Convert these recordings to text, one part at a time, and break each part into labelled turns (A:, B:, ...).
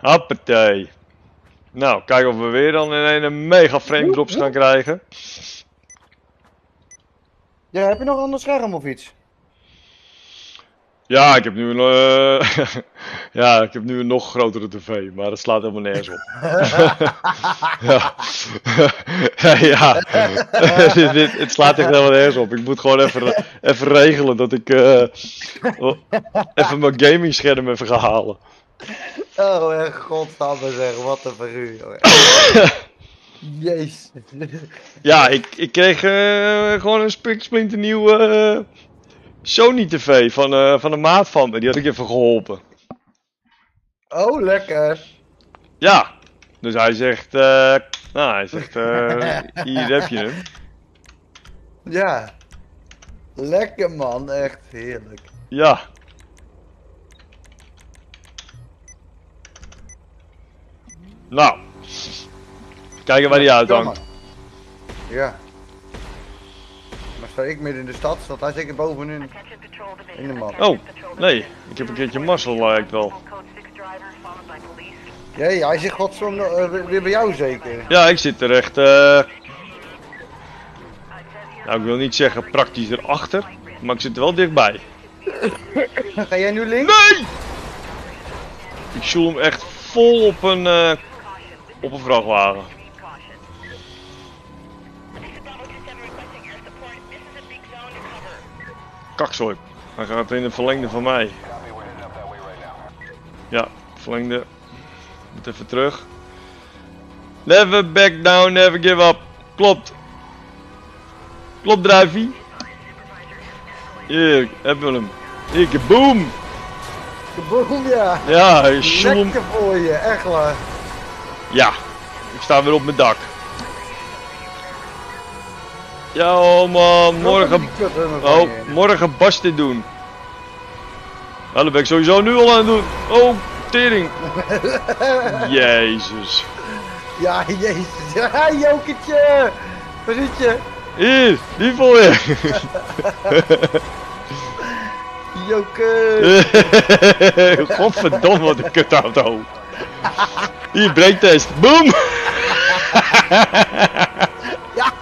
A: Hoppatee. Nou, kijken of we weer dan in een mega frame drops gaan krijgen.
B: Ja, heb je nog een ander scherm of iets?
A: Ja, ik heb nu een, eh, ja, ik heb nu een nog grotere tv, maar dat slaat helemaal nergens op. ja, ja. Dit- dit- het slaat echt helemaal nergens op. Ik moet gewoon even, even regelen dat ik eh, even mijn gaming scherm even ga halen.
B: Oh, godsamme zeg, wat een verhuur, jongen. Jezus.
A: Ja, ik, ik kreeg eh, gewoon een spik splinternieuwe eh, Sony TV van, eh, van een maat van me. Die had ik even geholpen.
B: Oh, lekker.
A: Ja, dus hij zegt, nou, hij zegt, eh, hier heb je hem.
B: Ja. Lekker man, echt heerlijk.
A: Ja. Nou. Kijken waar die uithangt.
B: Ja. Maar sta ik midden in de stad, staat hij zeker bovenin in de man.
A: Oh, nee. Ik heb een keertje mazzel lijkt wel.
B: Jee, hij zit godsom uh, weer bij jou zeker.
A: Ja, ik zit er echt, eh nou ik wil niet zeggen praktisch erachter, maar ik zit er wel dichtbij.
B: Ga jij nu links?
A: Nee! Ik shoel hem echt vol op een, eh, op een vrachtwagen. Kakzooi. Hij gaat in de verlengde van mij. Ja, verlengde. Moet even terug. Never back down, never give up. Klopt. Klopt, druivie. Hier, hebben we hem. Hier, boom.
B: Boom, ja.
A: Ja.
B: Lekker voor je, echt waar.
A: Ja, ik sta weer op mijn dak. Ja, oh man, morgen, oh, morgen barsten doen. Nou, dat ben ik sowieso nu al aan het doen. Oh, tering. Jezus.
B: Ja, jezus. Ja, Jokertje. Waar zit je?
A: Hier, die voor je.
B: Joker.
A: Godverdomme, wat een kutauto. Hier, breektest. Boom.
B: Ja,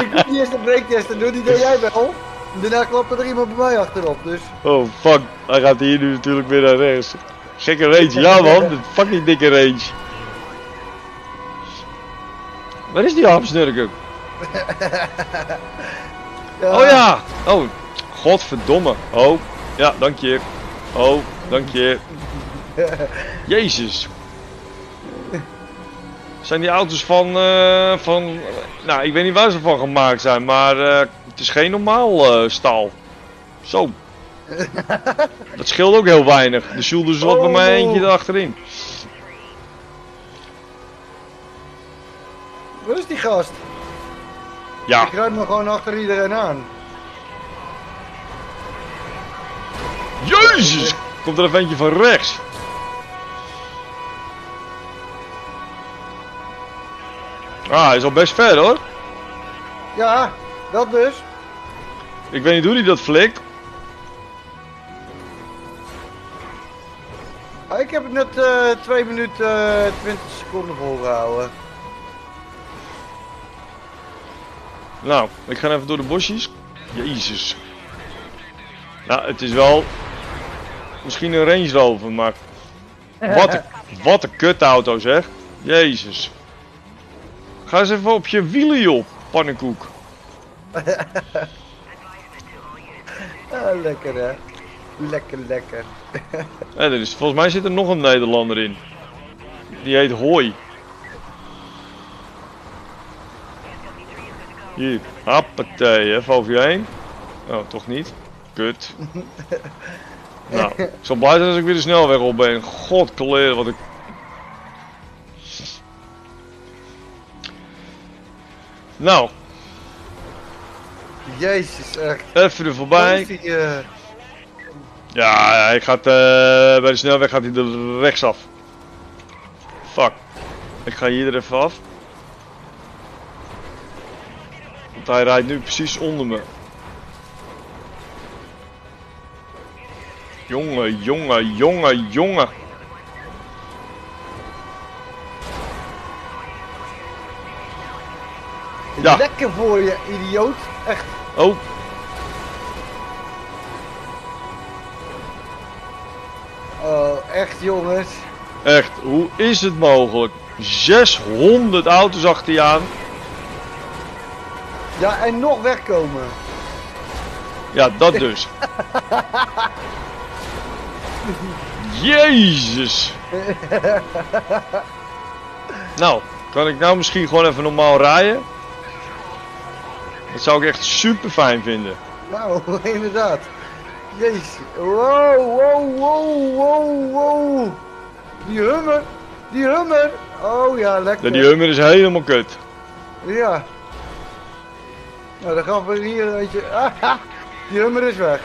B: ik doe die eerste breaktest en doe die doe jij wel. Daarna klopt er iemand bij mij achterop, dus.
A: Oh, fuck. Hij gaat hier nu natuurlijk weer naar rechts. Gekke range. Ja man, dat fucking dikke range. Waar is die hapsnurker? Oh ja! Oh, godverdomme. Oh, ja, dank je. Oh, dank je. Jezus. Zijn die auto's van, eh, van, nou ik weet niet waar ze van gemaakt zijn, maar eh, het is geen normaal eh, staal. Zo. Dat scheelt ook heel weinig. Er shoelde dus wat bij mij eentje erachterin.
B: Waar is die gast?
A: Ja,
B: Ik rijd me gewoon achter iedereen aan.
A: jezus! Komt er een ventje van rechts. Ah, hij is al best ver hoor.
B: Ja, dat dus.
A: Ik weet niet hoe hij dat flikt.
B: Ah, Ik heb het net eh 2 minuten eh 20 seconden volgehouden.
A: Nou, ik ga even door de bosjes. Jezus. Nou, het is wel misschien een Range Rover, maar wat een, wat een kutauto zeg. Jezus. Ga eens even op je wielen joh, pannenkoek.
B: Ah, lekker hè. Lekker, lekker.
A: Ja, er is, volgens mij zit er nog een Nederlander in. Die heet Hooi. Hier, happatee, even over je heen. Oh, toch niet? Kut. nou, ik zal blij zijn als ik weer de snelweg op ben. God kleren, wat ik... Nou,
B: Jezus, echt.
A: even er voorbij.
B: Die, eh,
A: Ja, hij gaat, eh, bij de snelweg gaat hij er rechtsaf. Fuck. Ik ga hier er even af. Want hij rijdt nu precies onder me. Jongen, jongen, jongen, jongen. Ja.
B: Lekker voor je, idioot. Echt.
A: Oh,
B: Oh, echt jongens.
A: echt. Hoe is het mogelijk? 600 auto's achter je aan.
B: Ja, en nog wegkomen.
A: Ja, dat dus. Jezus. Nou, kan ik nou misschien gewoon even normaal rijden? Dat zou ik echt super fijn vinden.
B: Nou, inderdaad. Jezus. Wow, wow, wow, wow, wow. Die hummer. Die hummer. Oh ja, lekker.
A: Ja, die Hummer is helemaal kut.
B: Ja. Nou, dan gaan we hier een beetje... Ah, die hummer is weg.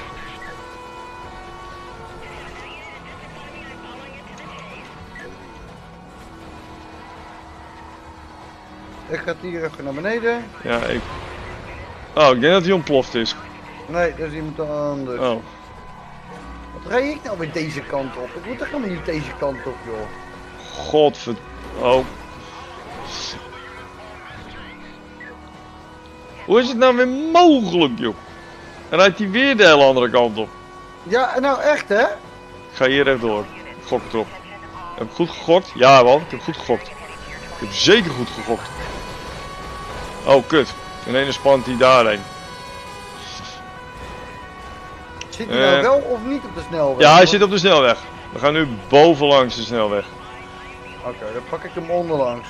B: Ik ga het hier even naar beneden.
A: Ja, ik... Oh, ik denk dat hij ontploft is.
B: Nee, dat is iemand anders.
A: Oh.
B: Wat rij ik nou weer deze kant op? Ik moet toch helemaal niet deze kant op, joh.
A: Godver... Oh. Hoe is het nou weer mogelijk, joh? En rijdt hij weer de hele andere kant op.
B: Ja, nou echt, hè?
A: Ik ga hier rechtdoor. Ik gok erop. Heb ik goed gegokt? Ja, man. Ik heb goed gegokt. Ik heb zeker goed gegokt. Oh, kut. In ene spant hij daarheen.
B: Zit hij nou
A: Eh.
B: wel of niet op de snelweg?
A: Ja, hij zit op de snelweg. We gaan nu bovenlangs de snelweg.
B: Oké, dan pak ik hem onderlangs.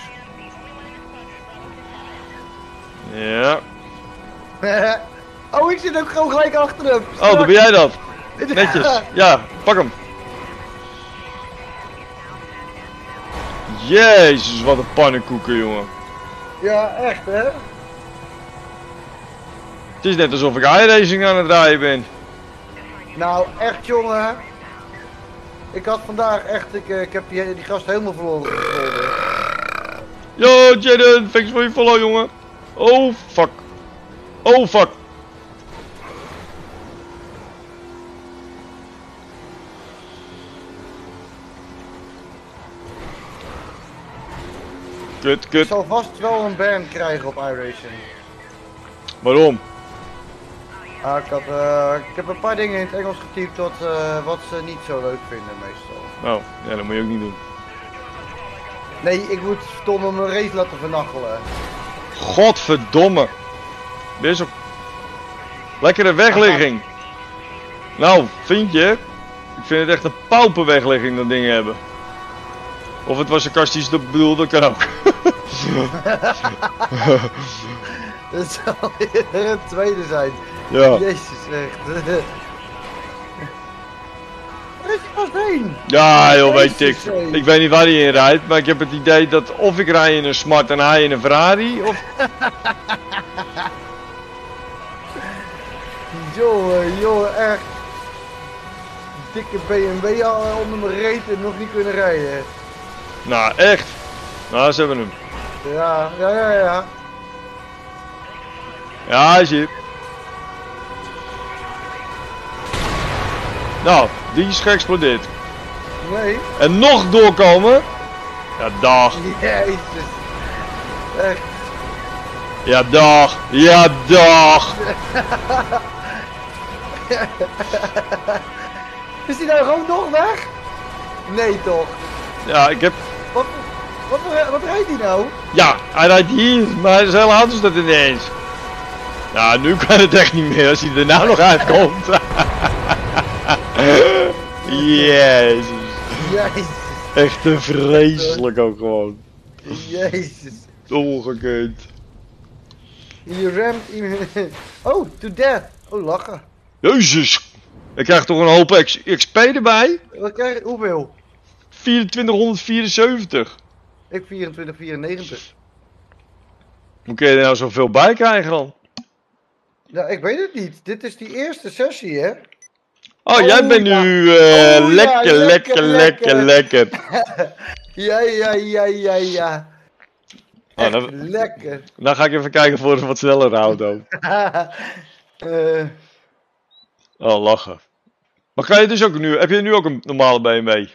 A: Ja.
B: oh, ik zit ook gewoon gelijk achter hem.
A: Oh, dan ben jij dat. Netjes. Ja, pak hem. Jezus, wat een pannenkoeken, jongen.
B: Ja, echt, hè?
A: Het is net alsof ik iRacing aan het rijden ben.
B: Nou, echt, jongen. Ik had vandaag echt, ik, eh, ik heb die, die gast helemaal verloren.
A: Yo, Jaden, thanks voor je follow, jongen. Oh, fuck. Oh, fuck. Kut,
B: Ik
A: kut.
B: zal vast wel een ban krijgen op iRacing.
A: Waarom?
B: Ah, ik, had, eh, ik heb een paar dingen in het Engels getypt wat, eh, wat ze niet zo leuk vinden meestal.
A: Oh, ja, dat moet je ook niet doen.
B: Nee, ik moet verdomme mijn race laten vernachelen.
A: Godverdomme. Dit is ook... Lekkere wegligging. Nou, vind je? Ik vind het echt een pauperwegligging dat ding hebben. Of het was sarcastisch dat bedoel, dat kan ook.
B: Dat zal weer het tweede zijn.
A: Ja.
B: Jezus, echt. Waar is hij vast heen?
A: Ja, joh, weet ik. Ik weet niet waar hij in rijdt, maar ik heb het idee dat of ik rij in een Smart en hij in een Ferrari, of...
B: Jongen, jongen, echt. Dikke BMW al onder mijn reet en nog niet kunnen rijden.
A: Nou, echt. Nou, ze hebben hem.
B: Ja, ja, ja, ja.
A: Ja, hij is hier. Nou, die is geëxplodeerd.
B: Nee,
A: En nog doorkomen? Ja, dag.
B: jezus. Echt.
A: Ja, dag. Ja, dag.
B: Is die nou gewoon nog weg? Nee toch?
A: Ja, ik heb...
B: Wat, wat, rijdt die nou?
A: Ja, hij rijdt hier, maar zijn hele auto staat ineens. Ja, nu kan het echt niet meer als hij er nou nog uitkomt. Jezus.
B: Jezus,
A: Echt te vreselijk ook gewoon.
B: jezus.
A: Ongekund.
B: Je remt iemand. Oh, to death. Oh, lachen.
A: Jezus. Ik krijg toch een hoop X- XP erbij?
B: Wat krijg? Hoeveel?
A: 2474.
B: Ik 2494.
A: Hoe kun je er nou zoveel bij krijgen dan?
B: Ja, ik weet het niet. Dit is die eerste sessie, hè?
A: Oh,
B: Oh,
A: jij bent
B: ja.
A: nu eh,
B: Oh, ja,
A: lekker, lekker,
B: lekker,
A: lekker, lekker.
B: Ja, ja, ja, ja, ja.
A: Oh, dan,
B: lekker.
A: dan ga ik even kijken voor een wat snellere auto.
B: Eh,
A: Oh, lachen. Maar kan je dus ook nu, heb je nu ook een normale BMW?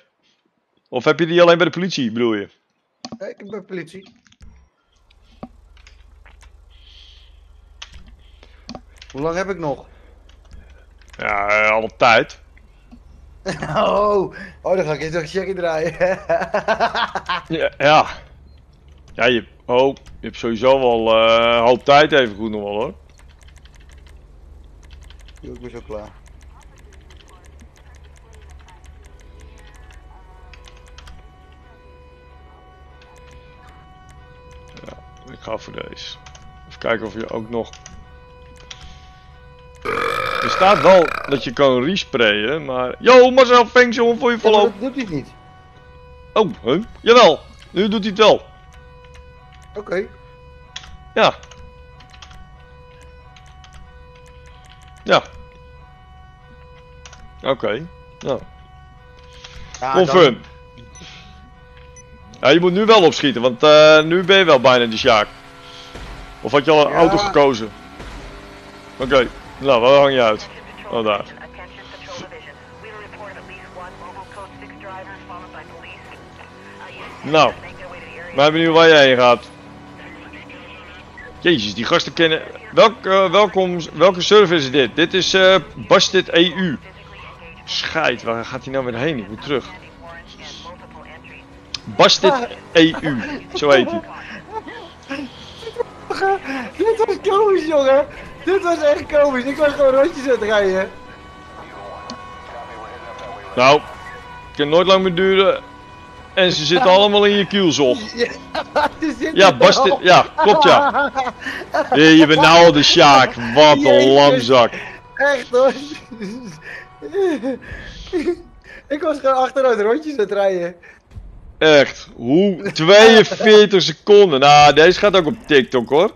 A: Of heb je die alleen bij de politie, bedoel je?
B: ik ben politie. Hoe lang heb ik nog?
A: Ja, eh, altijd.
B: Oh, oh dan ga ik eens nog een checky draaien.
A: Ja. Ja, ja je, oh, je hebt sowieso wel eh, een hoop tijd even goed nog wel hoor.
B: Yo, ik ben zo klaar.
A: Ik ga voor deze. Even kijken of je ook nog... Er staat wel dat je kan resprayen, maar... Yo, Marcel Feng, jongen, voor je
B: Ja,
A: follow.
B: dat doet hij niet.
A: Oh, huh? Jawel. Nu doet hij het wel.
B: Oké.
A: Ja. Ja. Oké. Nou,
B: Ja,
A: confirm. Ja, je moet nu wel opschieten, want eh, nu ben je wel bijna de Sjaak. Of had je al een
B: Ja.
A: auto gekozen? Oké, nou, waar hang je uit? Oh, daar.
C: Attention Patrol Division. We have a report of at least one mobile code 6 driver followed by police. Uh,
A: Nou, maar benieuwd waar jij heen gaat. Jezus, die gasten kennen... Welk, eh, welkom, welke service is dit? Dit is eh Busted EU. Scheid, waar gaat hij nou weer heen? Ik moet terug. Busted EU, zo heet hij.
B: Dit was komisch, jongen. Dit was echt komisch. Ik was gewoon rondjes aan het rijden.
A: Nou, het kan nooit lang meer duren. En ze zitten allemaal in je kielzog.
B: Ja, zit
A: Ja, klopt ja. Je bent nou al de Sjaak, wat een lamzak.
B: Echt hoor. Ik was gewoon achteruit rondjes aan het rijden.
A: Echt, hoe? 42 seconden. Nou, deze gaat ook op TikTok hoor.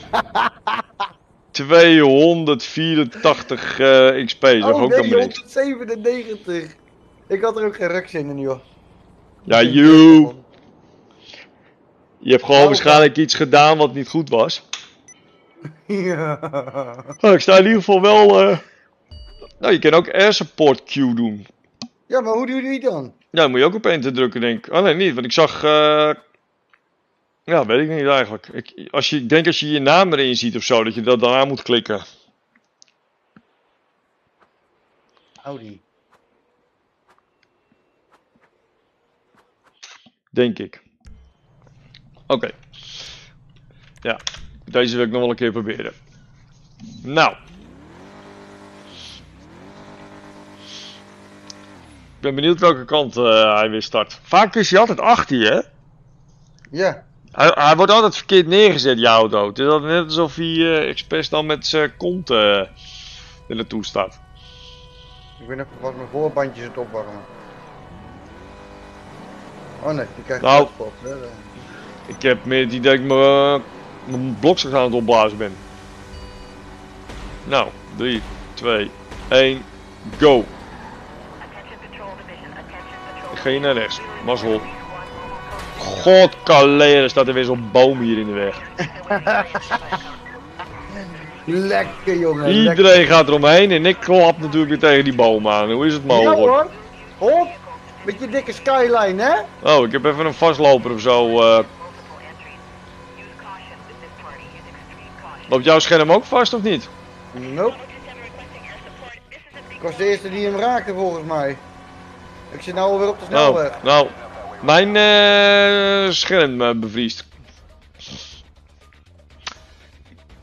A: 284 eh, XP, zeg
B: Oh
A: ook
B: nee,
A: niks.
B: 197. Ik had er ook geen rukzin in, joh.
A: Ja, you. Je hebt gewoon
B: Nou,
A: waarschijnlijk iets gedaan wat niet goed was.
B: Ja.
A: Oh, ik sta in ieder geval wel... eh, Nou, je kan ook air support queue doen.
B: ja, maar hoe doe je die dan?
A: Ja, dan moet je ook op enter drukken, denk ik. Oh nee, niet, want ik zag... eh, Ja, weet ik niet eigenlijk. Ik, als je, ik denk als je je naam erin ziet of zo, dat je dat dan aan moet klikken.
B: Audi.
A: Denk ik. Oké. Ja, deze wil ik nog wel een keer proberen. Nou. Ik ben benieuwd welke kant eh, hij weer start. Vaak is hij altijd achter je, hè?
B: Ja.
A: Hij, hij wordt altijd verkeerd neergezet, je auto. Het is altijd net alsof hij eh expres dan met zijn kont eh er naartoe staat.
B: Ik ben even vast mijn voorbandjes het opwarmen. Oh nee, die krijgt
A: Nou.
B: hè.
A: Ik heb meer idee dat ik mijn, mijn blokstuk aan het opblazen ben. Nou, 3, 2, 1, go. Ik ga hier naar rechts. Mazzel. God, kaleren, staat er weer zo'n boom hier in de weg.
B: Lekker jongen. lekker.
A: Iedereen gaat eromheen en ik klap natuurlijk weer tegen die boom aan. Hoe is het
B: Ja
A: mogelijk?
B: hoor. Hop. Met je dikke skyline, hè?
A: Oh, ik heb even een vastloper of zo.
C: caution.
A: loopt jouw scherm ook vast of niet?
B: Nope. Ik was de eerste die hem raakte volgens mij. Ik zit nou alweer op de snelweg.
A: Nou, nou mijn eh, scherm eh, bevriest.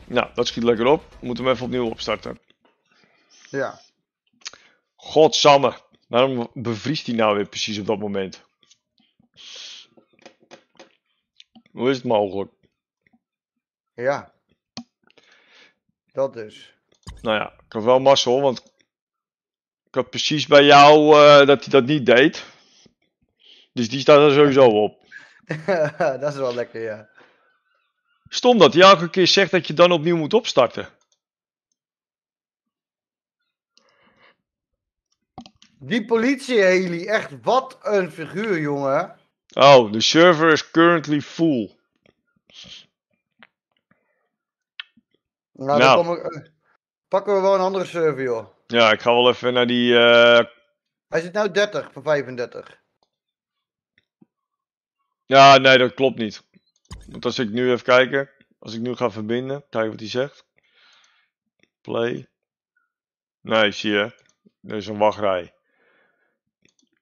A: Nou, dat schiet lekker op. Moeten we hem even opnieuw opstarten.
B: Ja.
A: Godsamme. Waarom bevriest hij nou weer precies op dat moment? Hoe is het mogelijk?
B: Ja. Dat dus.
A: Nou ja, ik had wel mazzel, want ik had precies bij jou eh, dat hij dat niet deed. Dus die staat er sowieso op.
B: dat is wel lekker, ja.
A: Stom dat hij elke keer zegt dat je dan opnieuw moet opstarten.
B: Die politie-heli, echt wat een figuur, jongen.
A: Oh, the server is currently full.
B: Nou,
A: Nou.
B: dan kom ik, eh, pakken we wel een andere server, joh.
A: Ja, ik ga wel even naar die. eh,
B: Hij zit nou 30 van 35.
A: Ja, nee, dat klopt niet. Want als ik nu even kijken. Als ik nu ga verbinden, kijken wat hij zegt. Play. Nee, zie je. Er is een wachtrij.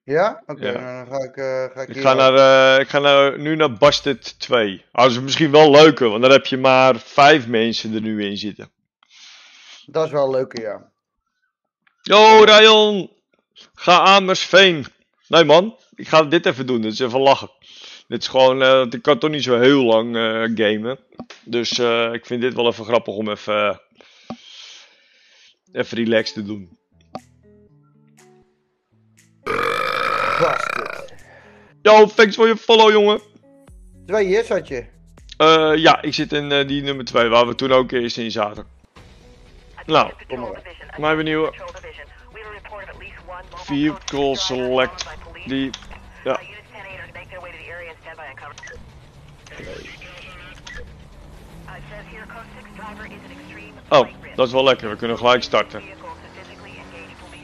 B: Ja? Oké,
A: Ja.
B: dan ga ik, eh, ga ik
A: Ik ga, naar, eh, ik ga naar, nu naar Bastard 2. Ah, dat is misschien wel leuker, want dan heb je maar vijf mensen er nu in zitten.
B: Dat is wel leuk, ja.
A: Yo, Rayon! Ga Amersveen. Nee man, ik ga dit even doen. Is even lachen. Dit is gewoon, eh, ik kan toch niet zo heel lang eh, gamen. Dus eh, ik vind dit wel even grappig om even, even relaxed te doen.
B: Bastard.
A: Yo, thanks voor je follow jongen.
B: Twee hier zat je.
A: Eh, ja, ik zit in eh, die nummer 2, waar we toen ook eerst in zaten. Nou,
B: kom maar.
A: mijn benieuwen. Vehicle select. Die, ja. Oh, dat is wel lekker. We kunnen gelijk starten.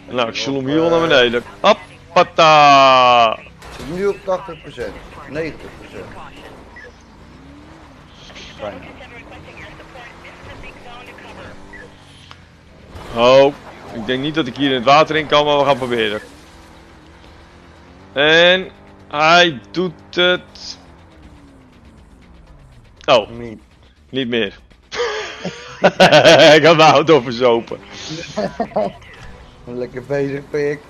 A: Nou, ik hem hier wel naar beneden. Hoppata!
B: Zit nu op 80%. 90%. Bijna.
A: Oh, ik denk niet dat ik hier in het water in kan, maar we gaan proberen. En hij doet het. Oh,
B: Niet.
A: niet meer. ik had mijn auto verzopen.
B: Lekker bezig, pik.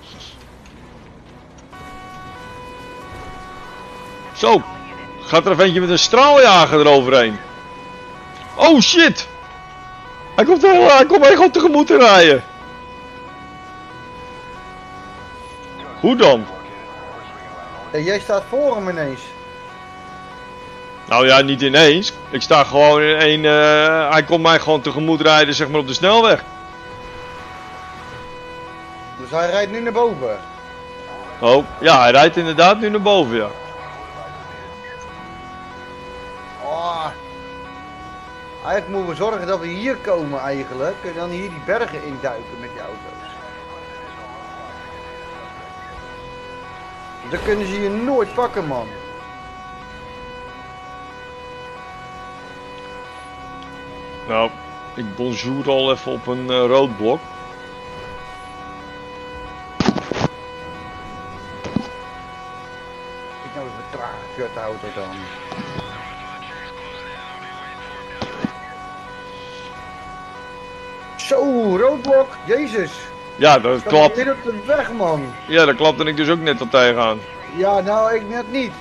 A: Zo, gaat er even eentje met een straaljager eroverheen. Oh shit! Hij komt, er, hij komt mij gewoon tegemoet te rijden. Hoe dan?
B: En jij staat voor hem ineens.
A: Nou ja, niet ineens. Ik sta gewoon in een. eh, hij komt mij gewoon tegemoet rijden, zeg maar op de snelweg.
B: Dus hij rijdt nu naar boven.
A: Oh, ja, hij rijdt inderdaad nu naar boven, ja.
B: Oh. Eigenlijk moeten we zorgen dat we hier komen eigenlijk. En dan hier die bergen induiken met die auto's. Dan kunnen ze je nooit pakken, man.
A: Nou, ik bonjour al even op een eh, rood blok.
B: Ik nou eens een trage kutauto dan. Zo, roodblok. Jezus.
A: Ja, dat klopt.
B: Midden op de weg, man.
A: Ja, daar klapte ik dus ook net al tegenaan.
B: Ja, nou, ik net niet.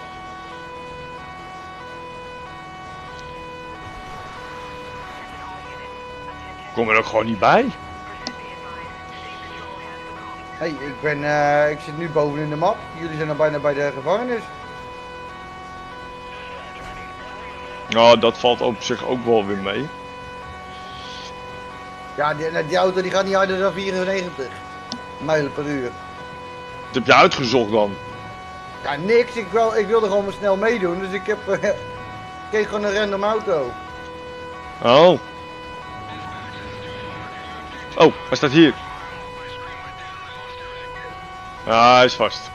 A: Kom er ook gewoon niet bij.
B: Hé, hey, ik ben, eh, ik zit nu boven in de map. Jullie zijn al bijna bij de gevangenis.
A: Nou, dat valt op zich ook wel weer mee.
B: Ja, die, die auto die gaat niet harder dan 94 mijlen per uur.
A: Dat heb je uitgezocht dan.
B: Ja, niks. Ik, wil, ik wilde gewoon maar snel meedoen. Dus ik heb... eh, ik keek gewoon een random auto.
A: Oh. Oh, hij staat hier. Ja, hij is vast.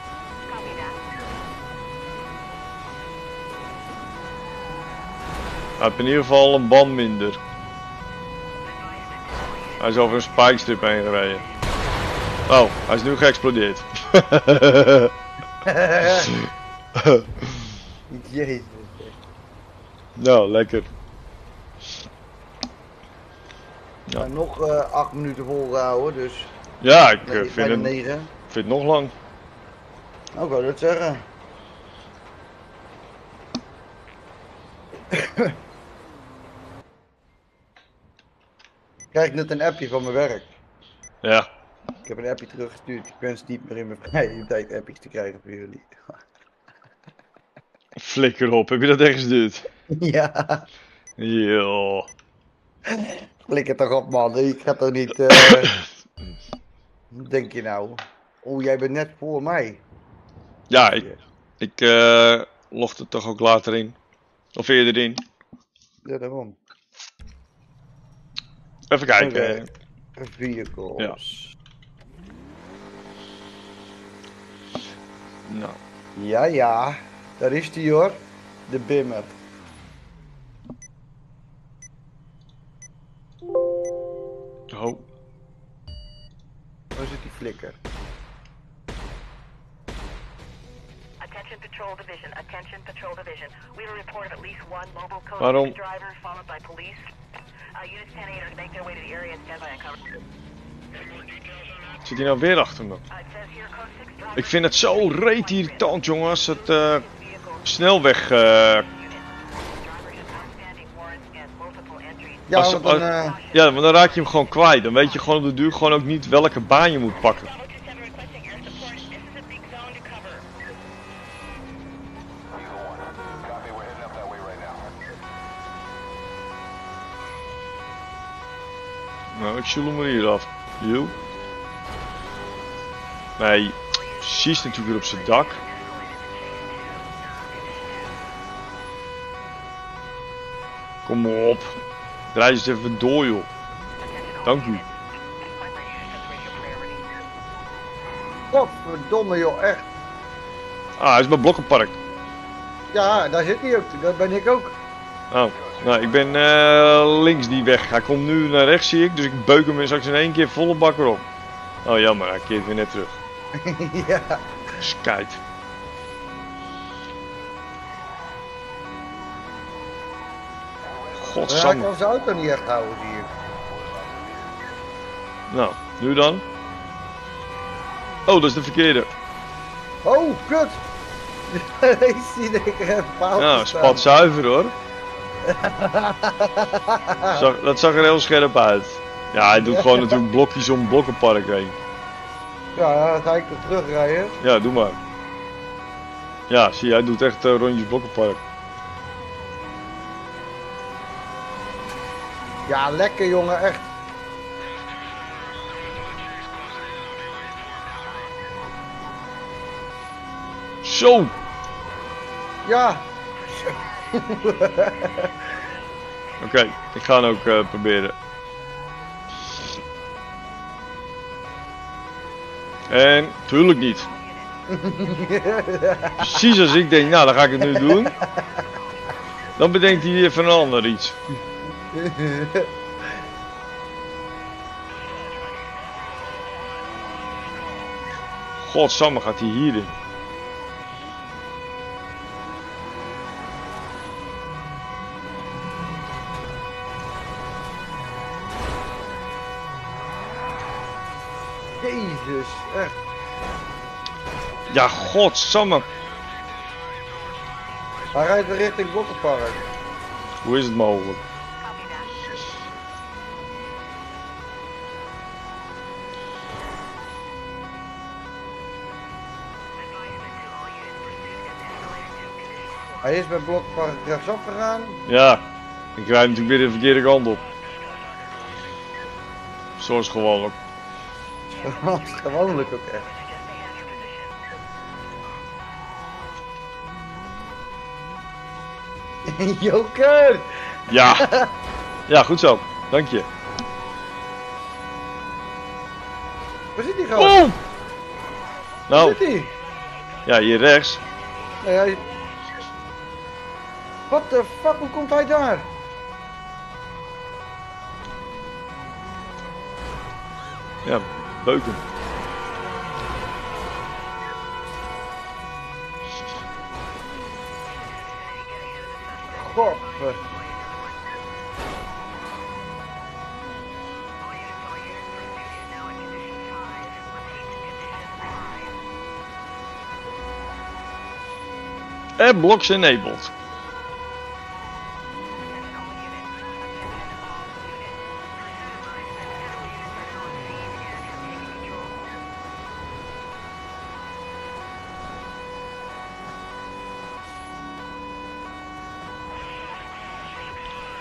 A: Hij heeft in ieder geval een band minder. Hij is over een spikestrip heen gereden. Oh, hij is nu geëxplodeerd.
B: Jezus.
A: nou, lekker. Ja.
B: Nog eh 8 minuten volgehouden, dus...
A: Ja, ik eh,
B: Nee,
A: vind, het,
B: 9.
A: vind het nog lang.
B: Nou, ik wou dat zeggen. Ik krijg net een appje van mijn werk.
A: Ja.
B: Ik heb een appje teruggestuurd. Ik wens niet meer in mijn vrije tijd appjes te krijgen voor jullie.
A: Flikker op, heb je dat echt gestuurd?
B: ja,
A: Yo.
B: Klik het toch op man. Ik ga toch niet... Wat denk je nou? Oeh, jij bent net voor mij.
A: Ja, ik, ik log het toch ook later in. Of eerder in.
B: Ja, daarom.
A: Even kijken.
B: Oké. Vehicles.
A: Nou,
B: Ja, ja. Daar is die hoor. De bimmer.
A: Oh,
B: Waar zit die flikker?
C: Attention Patrol Division. Attention Patrol Division. We have a report of at least one mobile code
A: Waarom?
C: 6 driver followed by police. Uh, units 10 8 are to make their way to the area and stand by on cover.
A: zit hij nou weer achter me?
C: Uh, it says here code 6 driver.
A: Ik vind het zo reet irritant, jongens. Het eh,
C: vehicle
A: snelweg. eh,
B: Ja,
A: Als-
B: want dan,
A: als-
B: eh,
A: ja, maar dan raak je hem gewoon kwijt. Dan weet je gewoon op de duur gewoon ook niet welke baan je moet pakken.
C: Bravo 27 requesting air support. This is a big zone to cover.
D: Copy, we're heading up that way right now.
A: Nou, ik zoel hem er hier af. Joe. Nee, precies natuurlijk weer op zijn dak. Kom op. Draai eens even door, joh. Dank u.
B: godverdomme joh, echt.
A: Ah, hij is bij Blokkenpark.
B: Ja, daar zit hij ook. Dat ben ik ook.
A: Oh, nou, ik ben eh, links die weg. Hij komt nu naar rechts, zie ik. Dus ik beuk hem straks in één keer volle bak erop. Oh, jammer. Hij keert weer net terug.
B: ja.
A: Skite.
B: Hij
A: Godsamme.
B: zijn auto niet echt houden, zie ik.
A: Nou, nu dan? Oh, dat is de verkeerde.
B: Oh, kut! ik zie ik een paal
A: Nou, spat zuiver hoor. Zag- dat zag er heel scherp uit. Ja, hij doet gewoon natuurlijk blokjes om Blokkenpark heen.
B: Ja, dan ga ik er terugrijden.
A: Ja, doe maar. Ja, zie je, hij doet echt eh, rondjes Blokkenpark.
B: Ja, lekker jongen, echt.
A: Zo!
B: Ja,
A: Oké, ik ga hem ook eh, proberen. En, tuurlijk niet. Precies als ik denk, nou dan ga ik het nu doen. Dan bedenkt hij weer van een ander iets. Godsamme gaat hij hierin.
B: Jezus, echt.
A: Ja, godsamme.
B: Hij rijdt weer richting Blokkenpark.
A: Hoe is het mogelijk?
B: Hij is bij Blokkenpark rechtsaf gegaan.
A: Ja, ik rijd natuurlijk weer de verkeerde kant op. Zoals gewoonlijk.
B: Is gewoonlijk ook echt. Joker!
A: Ja, ja goed zo. Dank je.
B: Waar zit die gozer?
A: Oh!
B: Waar
A: Nou,
B: zit hij?
A: ja, hier rechts.
B: Nee, hij... What the fuck, hoe komt hij daar?
A: Ja, beuken.
B: Godver.
C: All units, all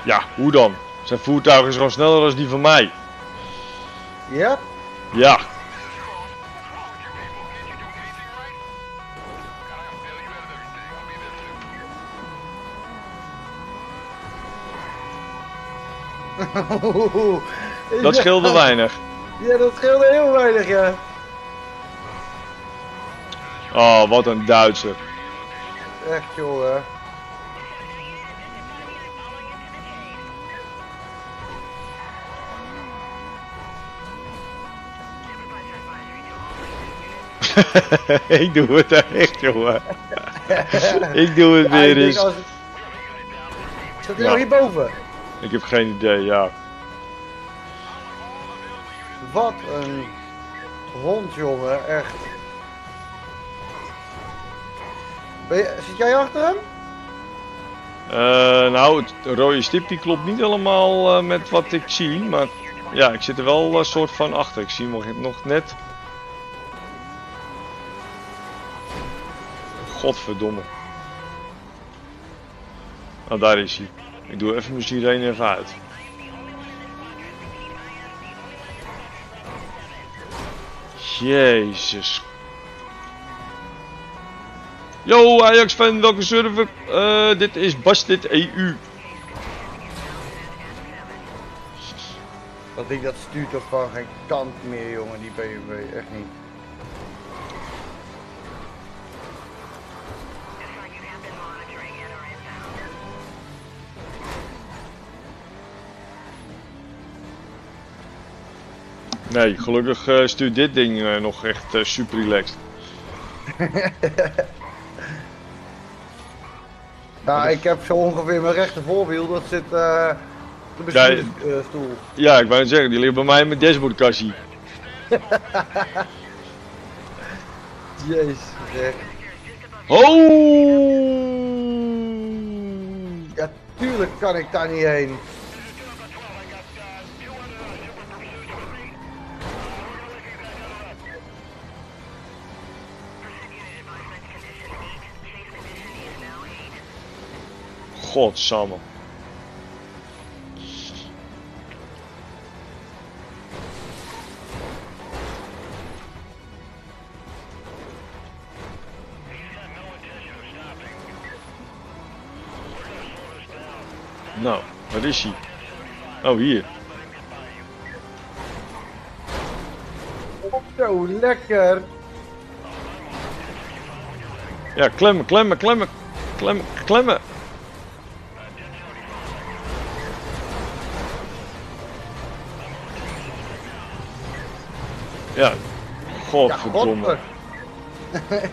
A: Ja, hoe dan? Zijn voertuig is gewoon sneller dan die van mij.
B: Ja,
A: Ja, dat scheelde weinig.
B: Ja, dat scheelde heel weinig, ja.
A: Oh, wat een Duitser.
B: Echt, jongen.
A: ik doe het echt, jongen. ik doe het weer eens.
B: als Staat hij nou hierboven?
A: Ik heb geen idee, ja.
B: Wat een hond, jongen, echt. Je, zit jij achter hem?
A: Eh, nou, het rode stipje klopt niet helemaal eh, met wat ik zie, maar ja, ik zit er wel een soort van achter. Ik zie hem nog- nog net. Godverdomme. Nou, daar is hij. Ik doe even mijn sirene even uit. Jezus. Yo Ajax fan, welke server? Eh, dit is Bastit EU.
B: Dat ding dat stuurt toch van geen kant meer, jongen, die BMW. Echt niet.
A: Nee, gelukkig eh, stuurt dit ding eh, nog echt eh, super relaxed.
B: Nou, ik heb zo ongeveer mijn rechter voorwiel, dat zit eh de bestuurdersstoel.
A: Ja, ik wou zeggen, die ligt bij mij in mijn dashboardkassie.
B: Jezus, zeg.
A: Oh!
B: Ja, tuurlijk kan ik daar niet heen.
A: Godsamme. Nou, waar is hij? Oh, hier.
B: Zo, lekker.
A: Ja, klemmen, klemmen, klemmen. Klemmen, klemmen. Ja, godverdomme.
B: godver.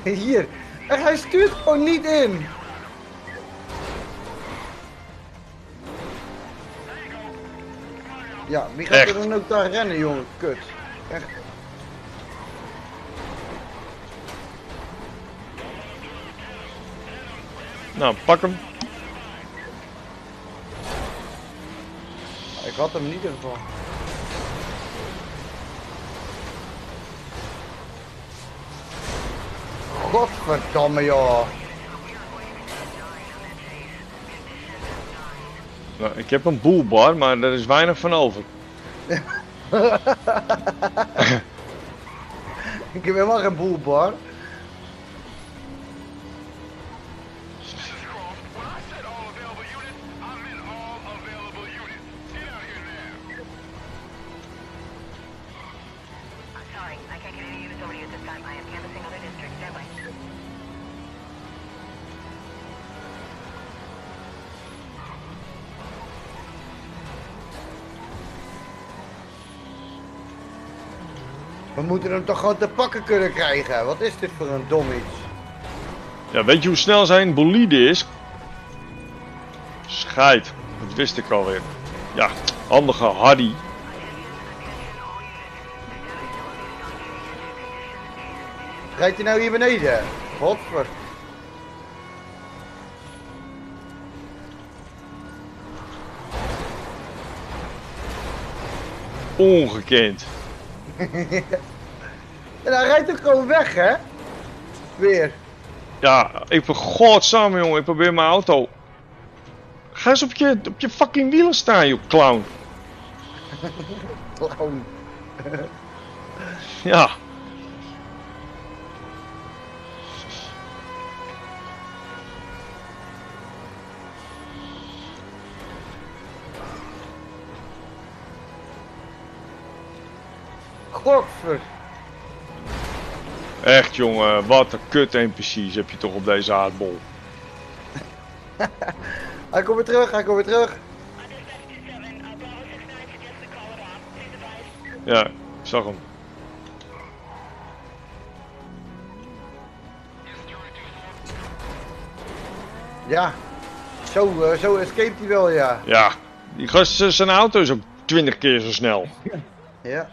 B: Hier. En hij stuurt gewoon niet in. Ja, wie gaat
A: Echt.
B: er dan ook daar rennen, jongen? Kut. Echt.
A: Nou, pak hem.
B: Ik had hem in ieder geval. Godverdamme, joh.
A: Nou, ik heb een boelbar, maar er is weinig van over.
B: Ik heb helemaal geen boelbar. Hem toch gewoon te pakken kunnen krijgen. Wat is dit voor een dom iets?
A: Ja, weet je hoe snel zijn bolide is? Scheid, dat wist ik alweer. Ja, handige Hardy.
B: Rijdt hij nou hier beneden? Godver.
A: Ongekend.
B: En hij rijdt ook gewoon weg, hè? Weer.
A: Ja, ik ben godsamme jongen, ik probeer mijn auto. Ga eens op je, op je fucking wielen staan, joh, clown.
B: Gewoon.
A: Ja.
B: Godver.
A: Echt jongen, wat een kut NPC's heb je toch op deze aardbol.
B: hij komt weer terug, hij komt weer terug.
A: Ja, ik zag hem.
B: Ja, zo, uh, zo escape hij wel, ja.
A: Ja, die gast, zijn auto is ook 20 keer zo snel.
B: ja.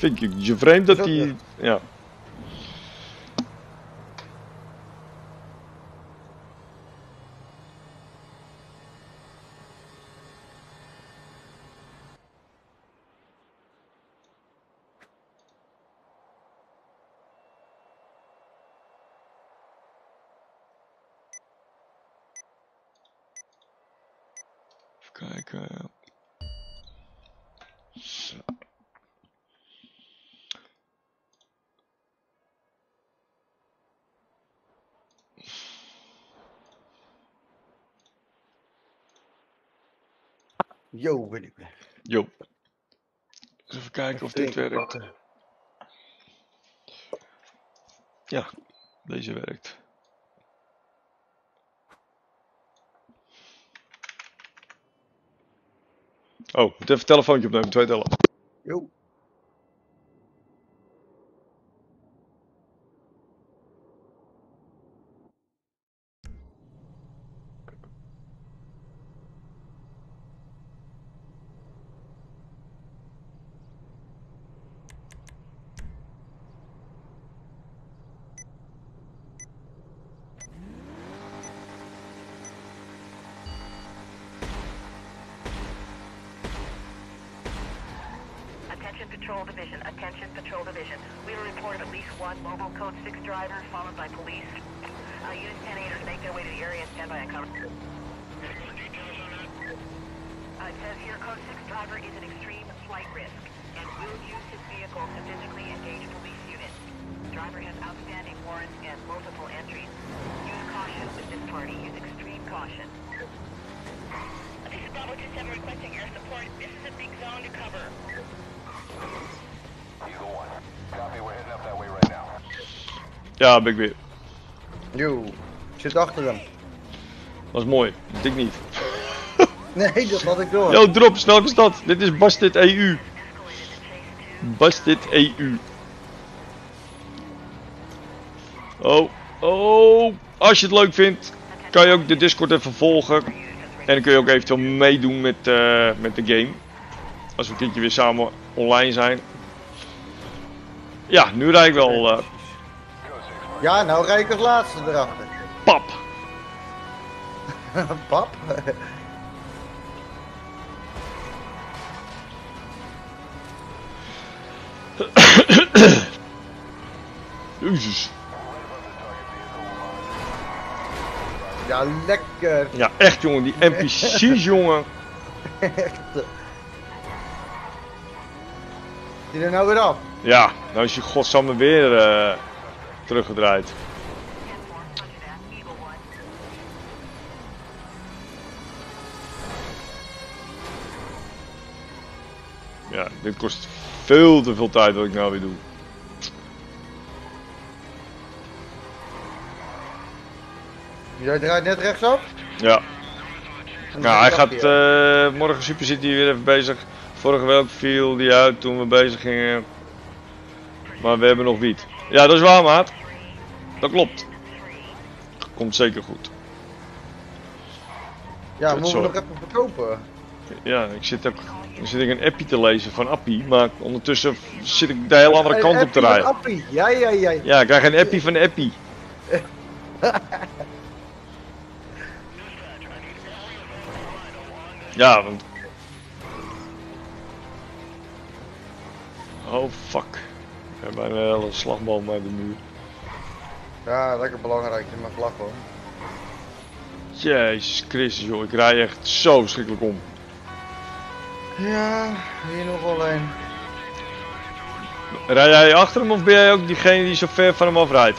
A: Vind ik je vreemd dat hij. Ja. Even kijken.
B: Yo, ben ik weer.
A: Jo. Even kijken of dit werkt. Ja, deze werkt. Oh, moet even een telefoontje opnemen, twee tellen.
B: Yo.
C: It says here Code 6 driver is an extreme flight risk and will use his vehicle to physically engage police units. Driver has outstanding warrants and multiple entries. Use caution with this party. Use extreme caution. This is Bravo 27 requesting air support. This is a big zone to cover.
D: Eagle 1. Copy, we're heading up that way right now.
A: Ja, ben ik weer.
B: Yo. Ik zit achter hem.
A: Dat is mooi. Dat ik niet.
B: Nee, dat had ik door.
A: Yo, drop, snel is dat. Dit is Bastard EU. Bastard EU. Oh, oh. Als je het leuk vindt, kan je ook de Discord even volgen. En dan kun je ook eventueel meedoen met, eh, met de game. Als we een keertje weer samen online zijn. Ja, nu rijd ik wel eh,
B: Ja, nou rijd ik als laatste erachter.
A: pap.
B: Pap?
A: Jezus.
B: Ja, lekker.
A: Ja, echt jongen, die NPC's jongen.
B: Echt. Die er nou weer af?
A: Ja, nou is je godsamme weer eh, teruggedraaid. Ja, dit kost veel te veel tijd wat ik nou weer doe.
B: Jij draait net rechtsaf?
A: Ja, nou, hij gaat eh, morgen Super City weer even bezig. Vorige week viel die uit toen we bezig gingen. Maar we hebben nog wiet. Ja, dat is waar maat. Dat klopt. Komt zeker goed.
B: Ja, moeten we nog even verkopen?
A: Ja, ik zit ook dan zit ik een appie te lezen van Appie, maar ondertussen zit ik de hele andere kant op te rijden.
B: Appie. Ja, ja, ja.
A: Ja, ik krijg een appie van Appie. Ja, want... Oh, fuck. Ik heb bijna een hele slagboom uit de muur.
B: Ja, lekker belangrijk in mijn vlag hoor.
A: Jezus Christus, joh. Ik rij echt zo verschrikkelijk om.
B: Ja, hier nog alleen.
A: Rij jij achter hem of ben jij ook diegene die zo ver van hem afrijdt?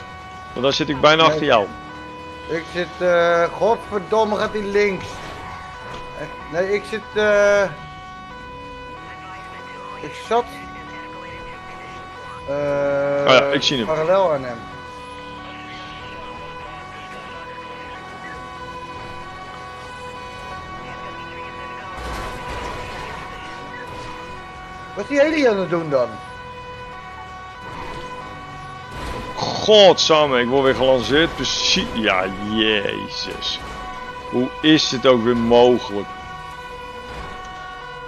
A: Want dan zit ik bijna
B: Nee.
A: achter jou.
B: Ik zit, eh, godverdomme gaat hij links. Eh, Nee, ik zit, eh, ik zat, eh,
A: Oh ja, ik zie hem.
B: parallel aan hem. Wat is die heli aan het doen dan?
A: Godsamme, ik word weer gelanceerd. Precies. Ja, jezus. Hoe is het ook weer mogelijk?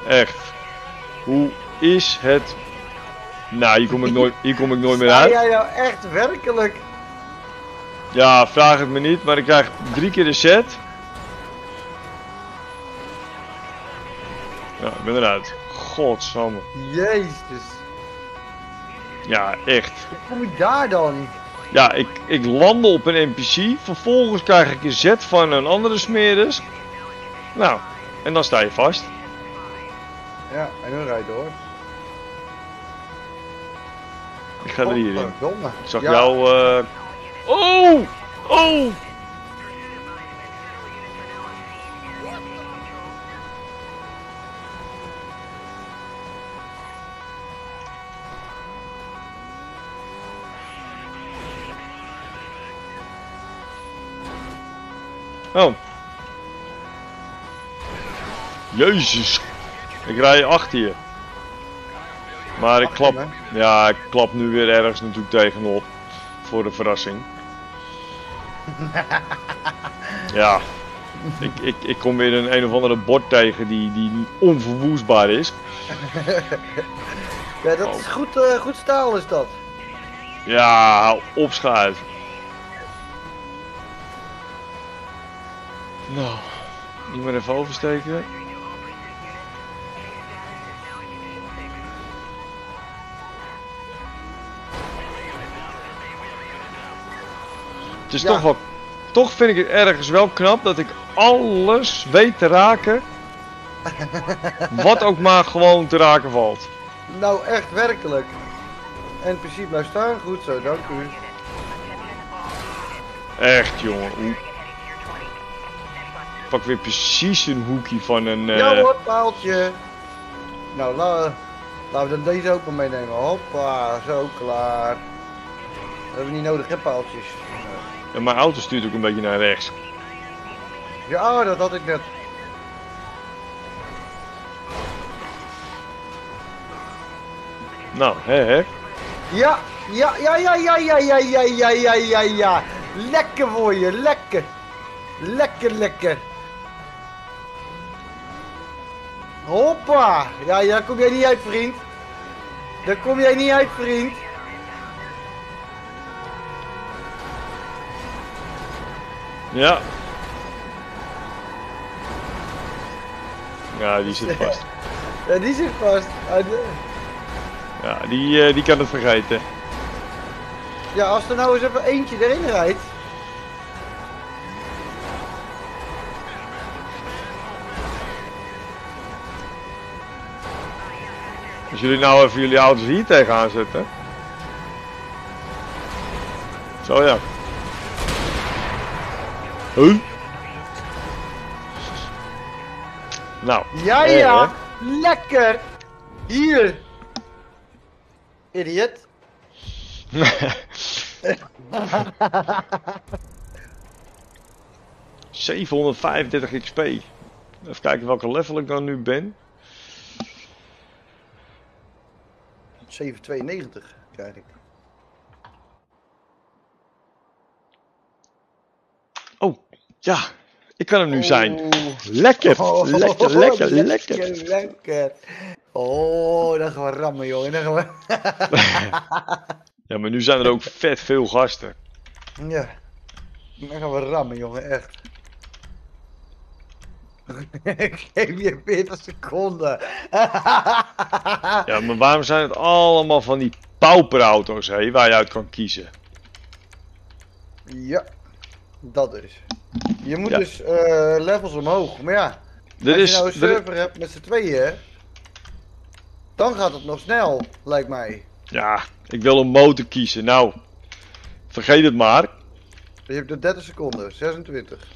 A: Echt. Hoe is het... Nou, hier kom ik nooit, hier kom ik nooit meer uit.
B: jij nou echt werkelijk?
A: Ja, vraag het me niet, maar ik krijg drie keer de set. Ja, ik ben eruit. Godsamme.
B: Jezus.
A: Ja, echt.
B: Hoe kom je daar dan?
A: Ja, ik, ik landde op een NPC. Vervolgens krijg ik een zet van een andere smeerders. Nou, en dan sta je vast.
B: Ja, en dan rijd door.
A: Ik ga er hier in.
B: Godverdomme.
A: Ik zag
B: Ja,
A: jou. eh Oh! Oh! Oh. Jezus. Ik rij achter je. Maar ik klap, ja, ik klap nu weer ergens natuurlijk tegenop. Voor de verrassing. ja. Ik, ik, ik kom weer een een of andere bord tegen die, die onverwoestbaar is.
B: Ja, dat is goed, eh, goed staal is dat.
A: Ja, hou Nou, niet maar even oversteken. Het is
B: Ja.
A: toch wel, toch vind ik het ergens wel knap dat ik alles weet te raken. wat ook maar gewoon te raken valt.
B: Nou, echt werkelijk. NPC blijft staan. Goed zo, dank u.
A: Echt jongen, pak weer precies een hoekje van een... eh,
B: Ja hoor, paaltje. Nou, la, laten we dan deze ook maar meenemen. Hoppa, zo klaar. Dat hebben we niet nodig, hè, paaltjes.
A: ja, mijn auto stuurt ook een beetje naar rechts.
B: Ja, dat had ik net.
A: Nou, hè hè.
B: Ja, ja, ja, ja, ja, ja, ja, ja, ja, ja, ja, ja. Lekker voor je, lekker. Lekker, lekker. Hoppa. Ja, daar kom jij niet uit, vriend. Daar kom jij niet uit, vriend.
A: Ja. Ja, die zit vast.
B: Ja, die zit vast.
A: Ja, die, eh, die kan het vergeten.
B: Ja, als er nou eens even eentje erin rijdt.
A: Als jullie nou even jullie auto's hier tegenaan zetten. Zo ja. Huh? Nou.
B: Ja,
A: eh,
B: ja. Lekker. Hier. Idiot.
A: hè. 735 XP. Even kijken welke level ik dan nu ben.
B: 792 krijg ik.
A: Oh, ja. Ik kan hem nu zijn.
B: Oeh.
A: Lekker,
B: Oh,
A: lekker, lekker, lekker.
B: lekker. Oh, dan gaan we rammen, jongen. Dan gaan we...
A: Ja, maar nu zijn er ook vet veel gasten.
B: Ja. Dan gaan we rammen, jongen, echt. Ik geef je 40 seconden.
A: Ja, maar waarom zijn het allemaal van die pauperauto's, hé, waar je uit kan kiezen?
B: ja, dat is. Je moet
A: Ja.
B: dus eh, levels omhoog. Maar ja,
A: Er
B: als
A: is,
B: je nou een
A: er is-
B: server hebt met z'n tweeën, dan gaat het nog snel, lijkt mij.
A: ja, ik wil een motor kiezen. Nou, vergeet het maar.
B: Je hebt de 30 seconden, 26.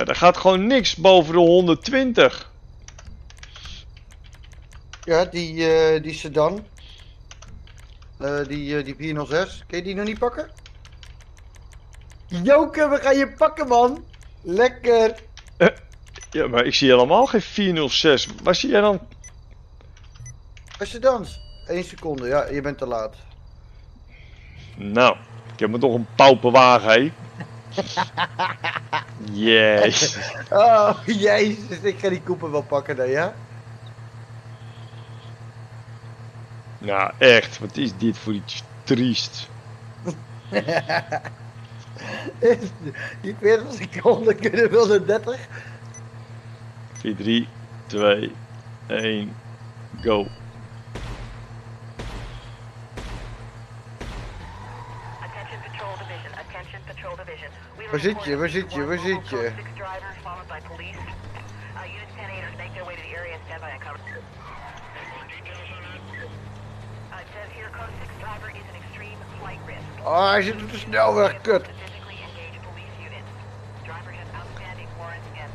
A: Ja, er gaat gewoon niks boven de 120.
B: Ja, die, eh, die sedan. Eh, die, eh, die 406. Kun je die nog niet pakken? Joke, we gaan je pakken, man. Lekker.
A: Ja, maar ik zie helemaal geen 406. Waar zie jij dan?
B: Je dans. 1 seconde. Ja, je bent te laat.
A: Nou, ik heb me toch een pauperwagen, hé. Jezus.
B: Oh, jezus. Ik ga die koepen wel pakken dan, ja?
A: Nou, echt. Wat is dit voor iets triest.
B: Die 40 seconden kunnen wel de 30.
A: 4, 3, 2, 1, go.
B: Waar zit je? Waar zit je? Waar zit je?
C: Six drivers followed by police. Units 10 8 make their way to the area and stand by and cover. It says here code 6 driver is an extreme flight risk.
B: Oh, hij zit op de snelweg, kut.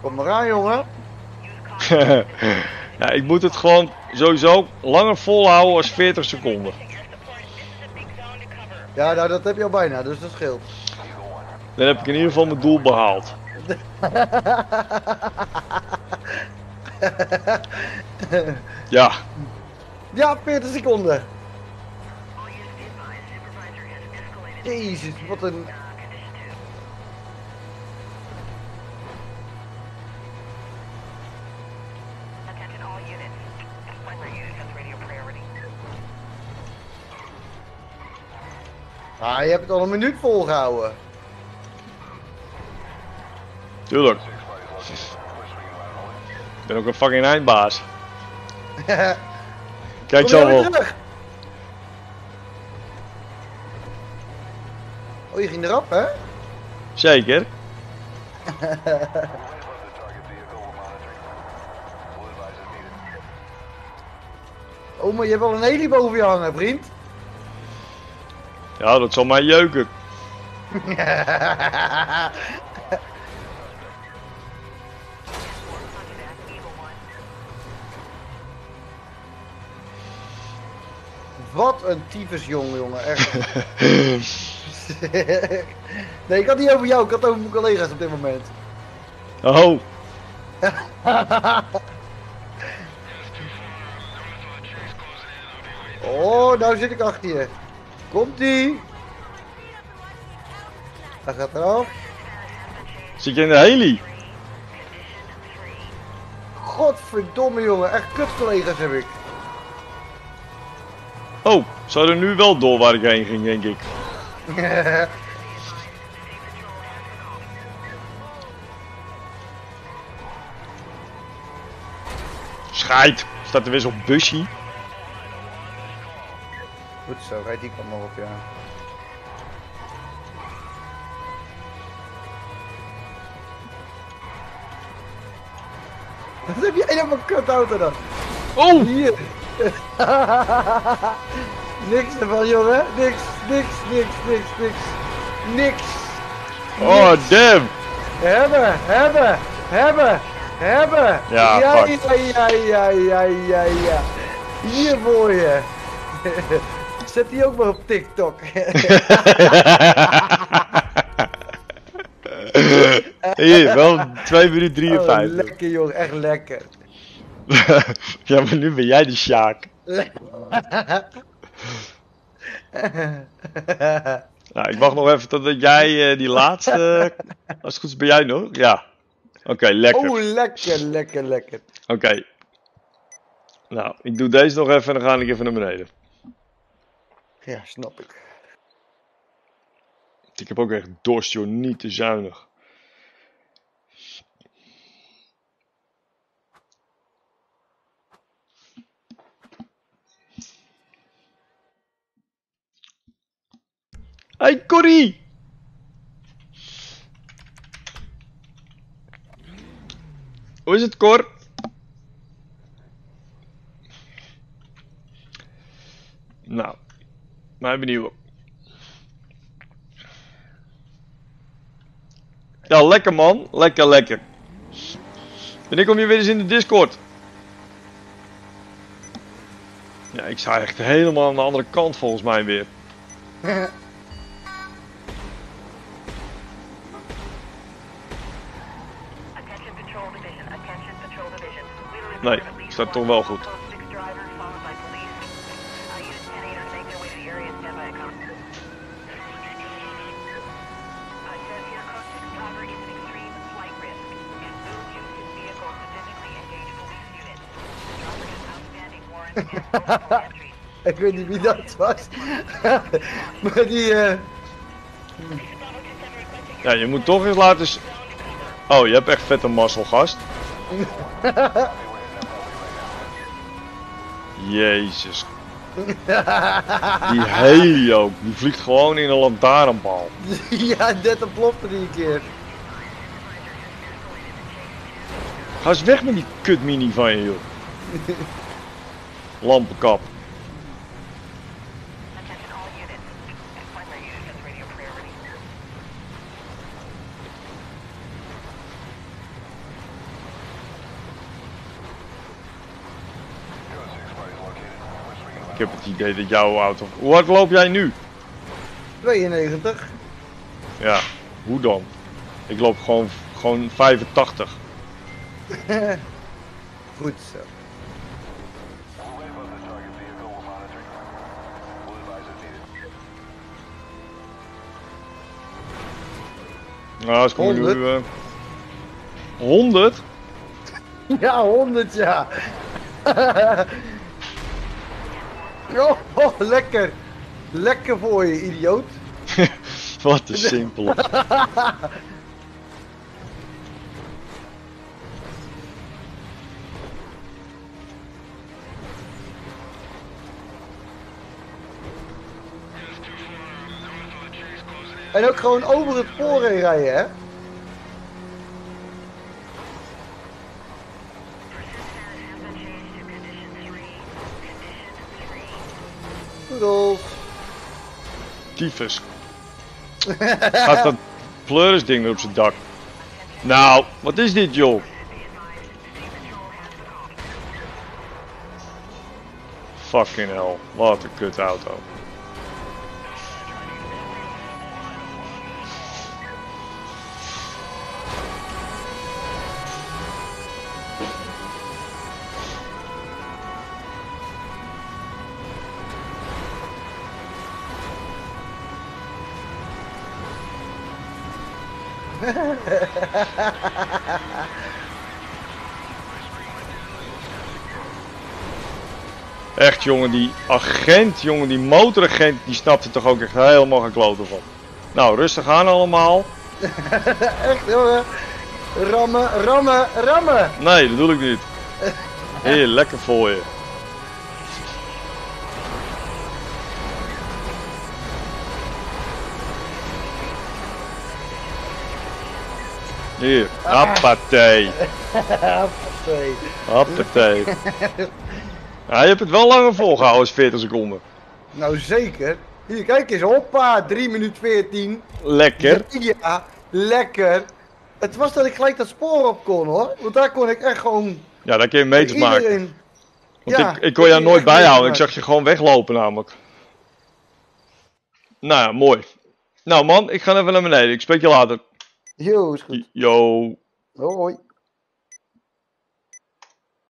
B: Kom maar aan, jongen.
A: ja, ik moet het gewoon sowieso langer volhouden als 40 seconden.
B: Ja, nou, dat heb je al bijna, dus dat scheelt.
A: Dan heb ik in ieder geval mijn doel behaald. Ja,
B: Ja, 40 seconden. Jezus, wat een...
C: condition 2. Attention all units. Sniper unit has radio priority.
B: Ah, je hebt het al een minuut volgehouden.
A: Tuurlijk. Ik ben ook een fucking eindbaas. Kijk zo wel.
B: Oh, je ging erop, hè?
A: Zeker.
B: Oh, maar je hebt wel een heli boven je hangen, vriend.
A: Ja, dat zal mij jeuken.
B: Wat een tyfusjong, jongen, echt. nee, ik had niet over jou, ik had het over mijn collega's op dit moment.
A: Oh,
B: Oh, nou zit ik achter je. Komt-ie. Hij gaat eraf.
A: zit je in de heli?
B: Godverdomme, jongen. Echt kutcollega's heb ik.
A: Oh, ze hadden nu wel door waar ik heen ging, denk ik. Scheid. Staat er weer zo'n busje?
B: Goed zo, rijd die kant maar op, ja. Wat heb jij nou voor kutauto dan?
A: Oh!
B: Hier. niks ervan, jongen. Niks, niks, niks, niks, niks. Niks.
A: Oh, damn!
B: Hebben, hebben, hebben, hebben.
A: Ja,
B: ja,
A: fuck.
B: ja, ja, ja, ja, ja, ja. Hier voor je. Zet die ook maar op TikTok.
A: Hier, wel 2 minuten
B: Oh,
A: 53.
B: lekker jongen, echt lekker.
A: ja, maar nu ben jij de Sjaak. Nou, ik wacht nog even totdat jij eh, die laatste... Als het goed is, ben jij nog? Ja. Oké, lekker.
B: oh, lekker, lekker, lekker.
A: Oké. Nou, ik doe deze nog even en dan ga ik even naar beneden.
B: Ja, snap ik.
A: Ik heb ook echt dorst, joh. Niet te zuinig. Hey, Corrie! Hoe is het, Cor? Nou, mijn benieuwd. Ja, lekker man. Lekker, lekker. Wanneer kom je weer eens in de Discord? Ja, ik sta echt helemaal aan de andere kant volgens mij weer. Nee, staat toch wel goed.
B: ik weet niet wie dat was. maar die. Uh...
A: Ja, je moet toch eens laten. Oh, je hebt echt vette mazzel, gast. Jezus. Die heli ook. Die vliegt gewoon in een lantaarnpaal.
B: ja, net een plofte die een keer.
A: Ga eens weg met die kut mini van je, joh. Lampenkap. Ik heb het idee dat jouw auto... Hoe hard loop jij nu?
B: 92.
A: Ja, hoe dan? Ik loop gewoon, gewoon 85.
B: Goed zo.
A: Nou, als ik nu...
B: 100?
A: eh, 100?
B: Ja, 100 ja. oh, oh, lekker. Lekker voor je, idioot.
A: Wat een simpel.
B: En ook gewoon over het spoor heen rijden, hè?
A: Tyfus. Gaat dat pleurisding weer op zijn dak. Nou, wat is dit joh? Fucking hell, wat een kut auto. Echt jongen, die agent, jongen, die motoragent, die snapte toch ook echt helemaal geen kloten van. Nou, rustig aan allemaal.
B: Echt, jongen. Rammen, rammen, rammen.
A: Nee, dat doe ik niet. Hier, lekker voor je. Hier, appatee.
B: Hoppatee.
A: Ja, je hebt het wel langer volgehouden als 40 seconden.
B: Nou zeker. Hier, kijk eens. Hoppa, 3 minuten 14.
A: Lekker.
B: Ja, lekker. Het was dat ik gelijk dat spoor op kon hoor. Want daar kon ik echt gewoon
A: Ja, daar kun je meters maken.
B: iedereen...
A: Want
B: Ja,
A: ik, ik kon jou nooit bijhouden. Ik zag je gewoon weglopen namelijk. Nou ja, mooi. Nou man, ik ga even naar beneden. Ik spreek je later.
B: Yo, is goed.
A: Yo.
B: Hoi.